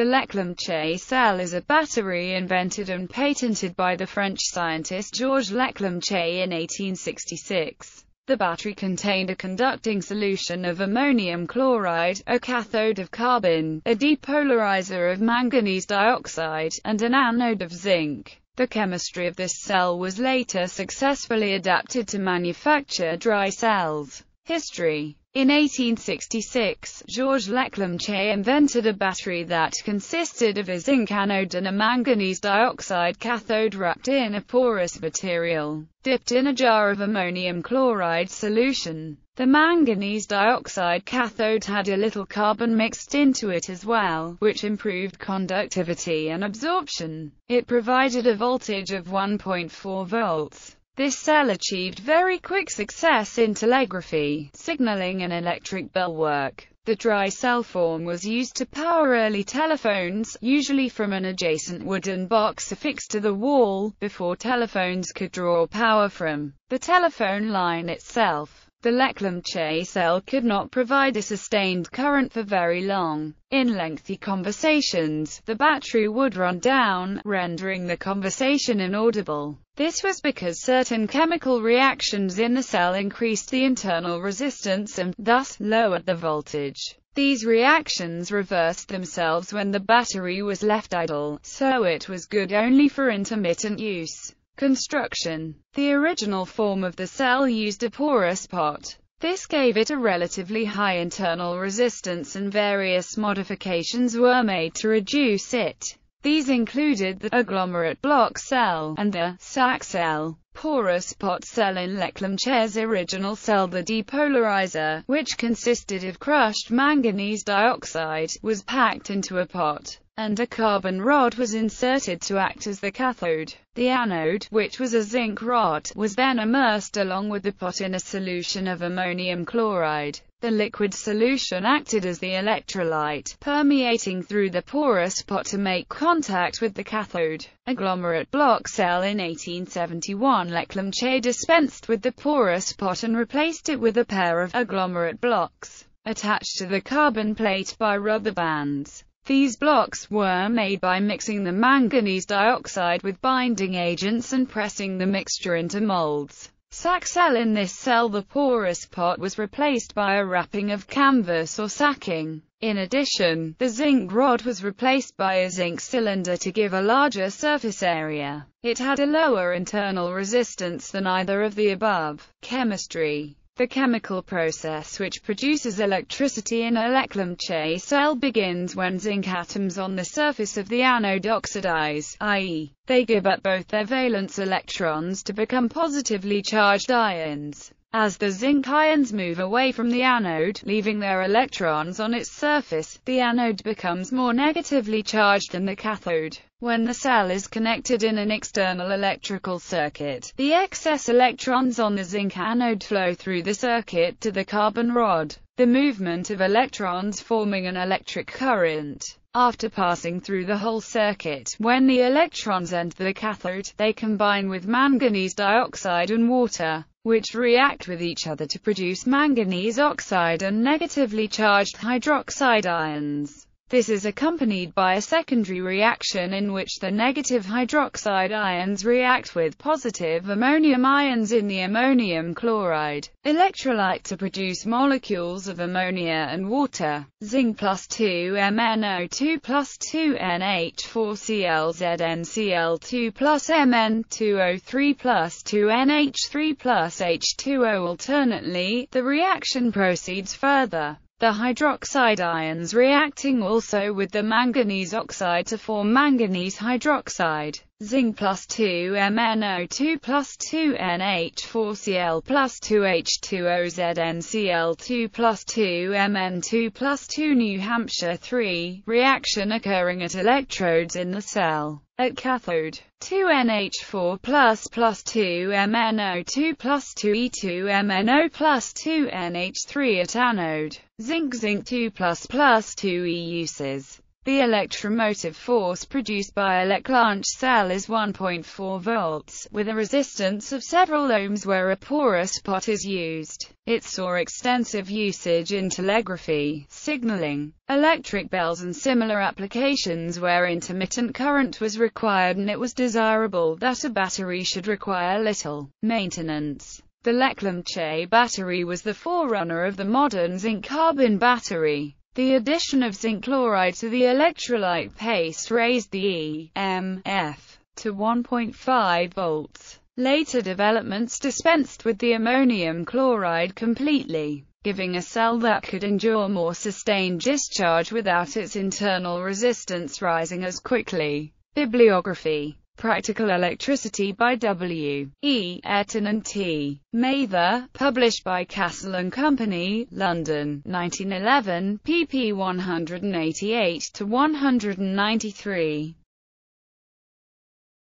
The Leclanché cell is a battery invented and patented by the French scientist Georges Leclanché in 1866. The battery contained a conducting solution of ammonium chloride, a cathode of carbon, a depolarizer of manganese dioxide, and an anode of zinc. The chemistry of this cell was later successfully adapted to manufacture dry cells. History in 1866, Georges Leclanché invented a battery that consisted of a zinc anode and a manganese dioxide cathode wrapped in a porous material, dipped in a jar of ammonium chloride solution. The manganese dioxide cathode had a little carbon mixed into it as well, which improved conductivity and absorption. It provided a voltage of 1.4 volts. This cell achieved very quick success in telegraphy, signaling and electric bell work. The dry cell form was used to power early telephones, usually from an adjacent wooden box affixed to the wall, before telephones could draw power from the telephone line itself. The Leclanché cell could not provide a sustained current for very long. In lengthy conversations, the battery would run down, rendering the conversation inaudible. This was because certain chemical reactions in the cell increased the internal resistance and, thus, lowered the voltage. These reactions reversed themselves when the battery was left idle, so it was good only for intermittent use. Construction The original form of the cell used a porous pot. This gave it a relatively high internal resistance and various modifications were made to reduce it. These included the agglomerate block cell and the sac cell. Porous pot cell in Leclanché's original cell the depolarizer, which consisted of crushed manganese dioxide, was packed into a pot and a carbon rod was inserted to act as the cathode. The anode, which was a zinc rod, was then immersed along with the pot in a solution of ammonium chloride. The liquid solution acted as the electrolyte, permeating through the porous pot to make contact with the cathode. Agglomerate block cell in 1871 Leclanché dispensed with the porous pot and replaced it with a pair of agglomerate blocks, attached to the carbon plate by rubber bands. These blocks were made by mixing the manganese dioxide with binding agents and pressing the mixture into molds. Sac cell In this cell the porous pot was replaced by a wrapping of canvas or sacking. In addition, the zinc rod was replaced by a zinc cylinder to give a larger surface area. It had a lower internal resistance than either of the above. Chemistry the chemical process which produces electricity in a Leclanché cell begins when zinc atoms on the surface of the anode oxidize, i.e., they give up both their valence electrons to become positively charged ions. As the zinc ions move away from the anode, leaving their electrons on its surface, the anode becomes more negatively charged than the cathode. When the cell is connected in an external electrical circuit, the excess electrons on the zinc anode flow through the circuit to the carbon rod, the movement of electrons forming an electric current. After passing through the whole circuit, when the electrons enter the cathode, they combine with manganese dioxide and water which react with each other to produce manganese oxide and negatively charged hydroxide ions. This is accompanied by a secondary reaction in which the negative hydroxide ions react with positive ammonium ions in the ammonium chloride. Electrolyte to produce molecules of ammonia and water. Zinc plus 2 MnO2 plus 2 NH4Cl ZnCl2 plus Mn2O3 plus 2 NH3 plus H2O Alternately, the reaction proceeds further the hydroxide ions reacting also with the manganese oxide to form manganese hydroxide, zinc plus 2 MnO2 plus 2 NH4Cl plus 2 H2O ZnCl2 plus 2 Mn2 plus 2 New Hampshire 3, reaction occurring at electrodes in the cell. At cathode, 2NH4 plus plus 2MnO2 plus 2E2MnO plus 2NH3 at anode, zinc zinc 2 plus plus 2E uses. The electromotive force produced by a Leclanché cell is 1.4 volts, with a resistance of several ohms where a porous pot is used. It saw extensive usage in telegraphy, signaling, electric bells and similar applications where intermittent current was required and it was desirable that a battery should require little maintenance. The Leclanché battery was the forerunner of the modern zinc-carbon battery. The addition of zinc chloride to the electrolyte paste raised the EMF to 1.5 volts. Later developments dispensed with the ammonium chloride completely, giving a cell that could endure more sustained discharge without its internal resistance rising as quickly. Bibliography Practical Electricity by W. E. Ayrton and T. Mather, published by Cassell and Company, London, 1911, pp 188 to 193.